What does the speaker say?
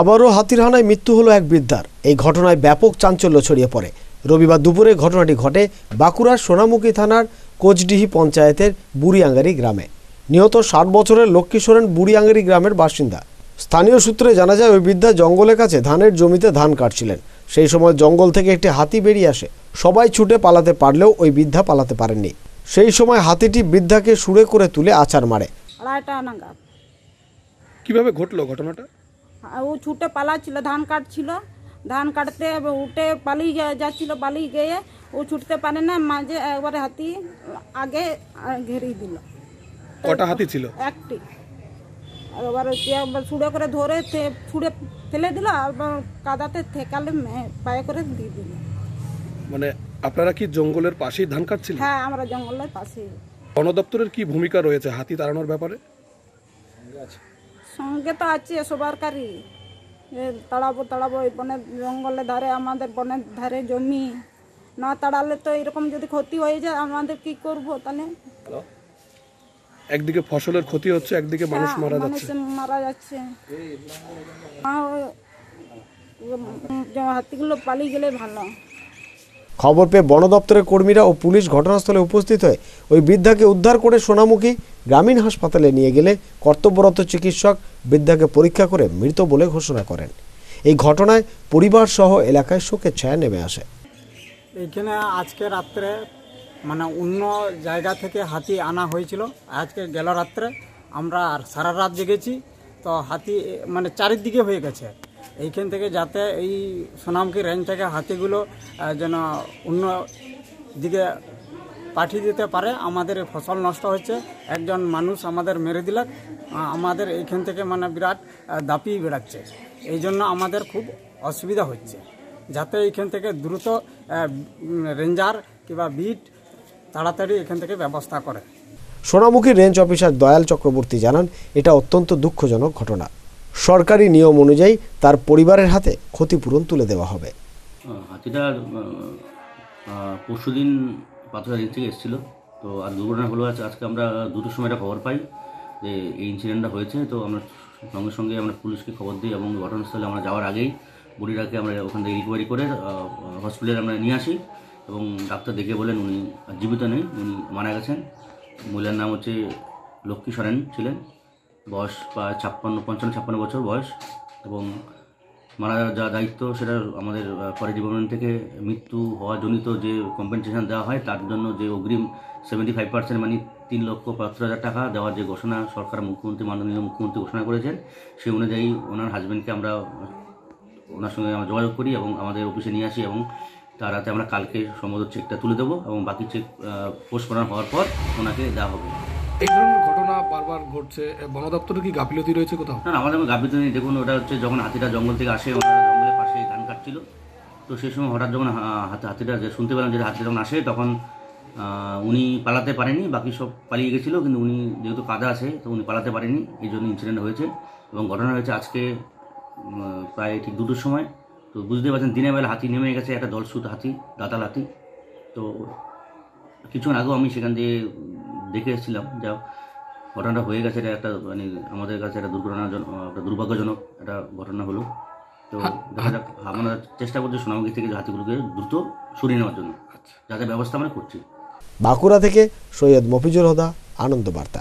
আবারও হাতির হানায় মৃত্যু হলো এক বৃদ্ধার। এই ঘটনায় ব্যাপক চাঞ্চল্য ছড়িয়ে পড়ে। রবিবার দুপুরে ঘটনাটি ঘটে বাঁকুড়ার সোনামুখী থানার কোচডিহি পঞ্চায়েতের বুড়িয়াঙ্গারি গ্রামে। নিহত ষাট বছরের লক্ষ্মী সোরেন বুড়িয়াঙ্গারি গ্রামের বাসিন্দা। স্থানীয় সূত্রে জানা যায় ওই বৃদ্ধা জঙ্গলের কাছে ধানের জমিতে ধান কাটছিলেন। সেই সময় জঙ্গল থেকে একটি হাতি বেরিয়ে আসে। সবাই ছুটে পালাতে পারলেও ওই বৃদ্ধা পালাতে পারেননি। সেই সময় হাতিটি বৃদ্ধাকে সুরে করে তুলে আছাড় মারে। কীভাবে ঘটলো ঘটনাটা? ও ছুটে পালাচ্ছিল ধান কাটছিল। ধান কাটতে উঠে পালিয়ে যাচ্ছিল পালিয়ে গিয়ে ও ছুটতে পারে না মাঝে একবারে হাতি আগে ঘেরিয়ে দিল। কটা হাতি ছিল? একটি। এবার ছুড়ে করে ধরে ছুড়ে ফেলে দিল আর কাদাতে থেকালে মে- পায়ে করে দিয়ে দিল। মানে আপনারা কি জঙ্গলের পাশেই ধান কাটছিলেন? হ্যাঁ আমরা জঙ্গলের পাশেই। বন দপ্তরের কি ভূমিকা রয়েছে হাতি তাড়ানোর ব্যাপারে? সঙ্গে তো আছে সবার কারি তাড়াবো তাড়াবো এই বনের জঙ্গলের ধারে আমাদের বনের ধারে জমি। না তাড়ালে তো এরকম যদি ক্ষতি হয়ে যায় আমাদের কি করব তাহলে? একদিকে ফসলের ক্ষতি হচ্ছে একদিকে মানুষ হ্যাঁ, মারা যাচ্ছে। মারা যাচ্ছে। হাতিগুলো পালিয়ে গেলে ভালো। খবর পেয়ে বন দপ্তরের কর্মীরা ও পুলিশ ঘটনাস্থলে উপস্থিত হয়ে ওই বৃদ্ধাকে উদ্ধার করে সোনামুখী গ্রামীণ হাসপাতালে নিয়ে গেলে কর্তব্যরত চিকিৎসক বৃদ্ধাকে পরীক্ষা করে মৃত বলে ঘোষণা করেন। এই ঘটনায় পরিবার সহ এলাকায় শোকের ছায়া নেমে আসে। এইখানে আজকে রাত্রে মানে অন্য জায়গা থেকে হাতি আনা হয়েছিল। আজকে গেল রাত্রে আমরা আর সারা রাত জেগেছি। তো হাতি মানে চারিদিকে হয়ে গেছে। এইখান থেকে যাতে এই সোনামকি রেঞ্জ থেকে হাতিগুলো যেন অন্য দিকে পাঠিয়ে দিতে পারে আমাদের ফসল নষ্ট হচ্ছে একজন মানুষ আমাদের মেরে আহ, আমাদের এইখান থেকে মানে বিরাট দাপিয়ে বেড়াচ্ছে। এই জন্য আমাদের খুব অসুবিধা হচ্ছে। যাতে এইখান থেকে দ্রুত রেঞ্জার কিংবা বিট তাড়াতাড়ি এখান থেকে ব্যবস্থা করে। সোনামুখী রেঞ্জ অফিসার দয়াল চক্রবর্তী জানান এটা অত্যন্ত দুঃখজনক ঘটনা। সরকারি নিয়ম অনুযায়ী তার পরিবারের হাতে ক্ষতিপূরণ তুলে দেওয়া হবে। হাতিটা পরশু দিন থেকে এসেছিল। তো আর দুর্ঘটনা হলো আজ আজকে আমরা দুটোর সময় একটা খবর পাই যে এই ইনসিডেন্টটা হয়েছে। তো আমরা সঙ্গে সঙ্গে আমরা পুলিশকে খবর দিই এবং ঘটনাস্থলে আমরা যাওয়ার আগেই বুড়িটাকে আমরা ওখান থেকে রিকভারি করে হসপিটালে আমরা নিয়ে আসি এবং ডাক্তার দেখে বলেন উনি জীবিত নেই, উনি মারা গেছেন। মহিলার নাম হচ্ছে লক্ষ্মী সরেন ছিলেন। বয়স প্রায় ছাপ্পান্ন, পঞ্চান্ন, ছাপ্পান্ন বছর বয়স এবং মারা যা দায়িত্ব সেটা আমাদের ফরেস্ট ডিপার্টমেন্ট থেকে মৃত্যু হওয়া জনিত যে কম্পেনসেশন দেওয়া হয় তার জন্য যে অগ্রিম সেভেন্টি ফাইভ পার্সেন্ট মানে তিন লক্ষ বাহাত্তর হাজার টাকা দেওয়ার যে ঘোষণা সরকার মুখ্যমন্ত্রী, মাননীয় মুখ্যমন্ত্রী ঘোষণা করেছেন, সেই অনুযায়ী ওনার হাজব্যান্ডকে আমরা ওনার সঙ্গে আমরা যোগাযোগ করি এবং আমাদের অফিসে নিয়ে আসি এবং তার হাতে আমরা কালকে সম্ভবত চেকটা তুলে দেবো এবং বাকি চেক পোস্ট পোস্টমর্টম হওয়ার পর ওনাকে দেওয়া হবে। এই ধরনের বারবার ঘটছে বন দপ্তরের কি গাফিলতি রয়েছে কোথাও? না আমাদের গাফিলতি নেই। দেখুন, ওটা হচ্ছে যখন হাতিটা জঙ্গল থেকে আসে, ওনারা জঙ্গলের পাশে ধান কাটছিল। তো সেই সময় হঠাৎ যখন হাতিটা যে শুনতে পেলাম যে হাতি যখন আসে, তখন উনি পালাতে পারেনি, বাকি সব পালিয়ে গেছিল, কিন্তু উনি যেহেতু কাদা আছে, তো উনি পালাতে পারেনি, এই জন্য ইনসিডেন্ট হয়েছে। এবং ঘটনা হয়েছে আজকে প্রায় ঠিক দুটোর সময়। তো বুঝতে পারছেন, দিনের বেলা হাতি নেমে গেছে, একটা দলসুত হাতি, দাতাল হাতি। তো, কিছুক্ষণ আগেও আমি সেখান দিয়ে দেখে এসেছিলাম যা ঘটনাটা হয়ে গেছে এটা একটা মানে আমাদের কাছে একটা দুর্ঘটনাজনক একটা দুর্ভাগ্যজনক একটা ঘটনা হলো। তো দেখা যাক আমরা চেষ্টা করছি সোনামুখী থেকে হাতিগুলোকে দ্রুত সরিয়ে নেওয়ার জন্য যাতে ব্যবস্থা আমরা করছি। বাঁকুড়া থেকে সৈয়দ মফিজুল হদা আনন্দ বার্তা।